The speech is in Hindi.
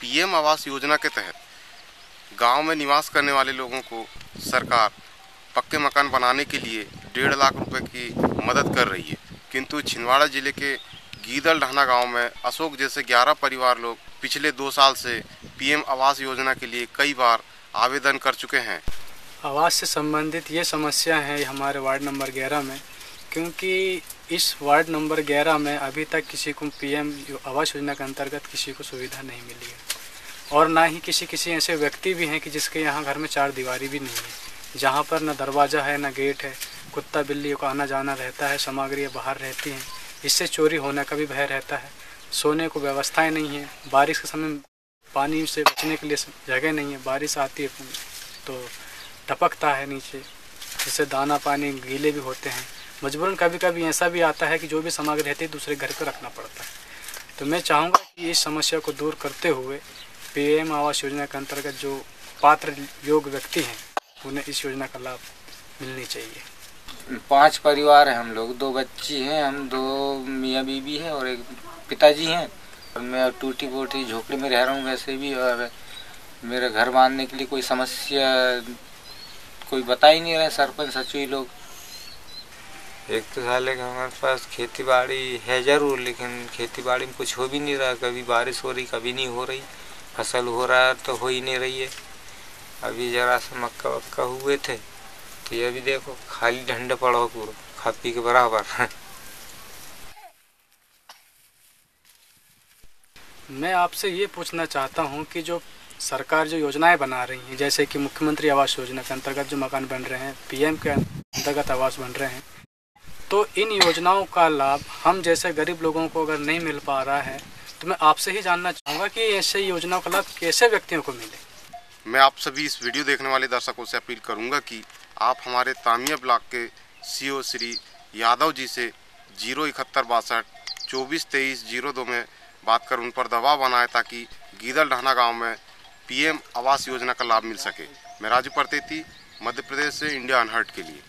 पीएम आवास योजना के तहत गाँव में निवास करने वाले लोगों को सरकार पक्के मकान बनाने के लिए डेढ़ लाख रुपए की मदद कर रही है। किंतु छिंदवाड़ा ज़िले के गीदल ढाना गाँव में अशोक जैसे 11 परिवार लोग पिछले दो साल से पीएम आवास योजना के लिए कई बार आवेदन कर चुके हैं। आवास से संबंधित ये समस्या है हमारे वार्ड नंबर 11 में, क्योंकि इस वार्ड नंबर 11 में अभी तक किसी को पीएम आवास योजना के अंतर्गत किसी को सुविधा नहीं मिली है। और ना ही किसी किसी ऐसे व्यक्ति भी हैं कि जिसके यहाँ घर में चार दीवारी भी नहीं है। जहाँ पर ना दरवाज़ा है, ना गेट है, कुत्ता बिल्ली को आना जाना रहता है सामग्री बाहर रहती हैं, इससे चोरी होने का भी भय रहता है। सोने को व्यवस्थाएँ नहीं है, बारिश के समय पानी से बचने के लिए जगह नहीं है, बारिश आती है तो टपकता है नीचे, जिससे दाना पानी गीले भी होते हैं। मजबूरन कभी कभी ऐसा भी आता है कि जो भी सामग्री रहती है, दूसरे घर पर रखना पड़ता है। तो मैं चाहूँगा कि इस समस्या को दूर करते हुए पीएम आवास योजना के अंतर्गत जो पात्र योग्य व्यक्ति हैं उन्हें इस योजना का लाभ मिलनी चाहिए। पाँच परिवार हैं हम लोग दो बच्ची हैं हम दो मियाँ बीबी हैं और एक पिताजी हैं। और मैं टूटी बोटी झोपड़ी में रह रहा हूँ वैसे भी और मेरे घर बांधने के लिए कोई समस्या कोई बता ही नहीं रहे सरपंच सचिव लोग। एक तो साले का हमारे पास खेती बाड़ी है ज़रूर लेकिन खेती बाड़ी में कुछ हो भी नहीं रहा कभी बारिश हो रही कभी नहीं हो रही। फ़सल हो रहा तो हो ही नहीं रही है। अभी जरा सा मक्का वक्का हुए थे तो ये भी देखो, खाली ढंड पड़ा पूरा खा पी के बराबर। मैं आपसे ये पूछना चाहता हूँ कि जो सरकार जो योजनाएँ बना रही है, जैसे कि मुख्यमंत्री आवास योजना के अंतर्गत जो मकान बन रहे हैं, पीएम के अंतर्गत आवास बन रहे हैं तो इन योजनाओं का लाभ हम जैसे गरीब लोगों को अगर नहीं मिल पा रहा है तो मैं आपसे ही जानना चाहूँगा कि ऐसे योजनाओं का लाभ कैसे व्यक्तियों को मिले? मैं आप सभी इस वीडियो देखने वाले दर्शकों से अपील करूँगा कि आप हमारे तामिया ब्लॉक के सीओ श्री यादव जी से ज़ीरो इकहत्तर बासठ चौबीस तेईस ज़ीरो दो में बात कर उन पर दबाव बनाए ताकि गीदल ढाना गाँव में पीएम आवास योजना का लाभ मिल सके। मैं राजू परतेती, मध्य प्रदेश से इंडिया अनहर्ट के लिए।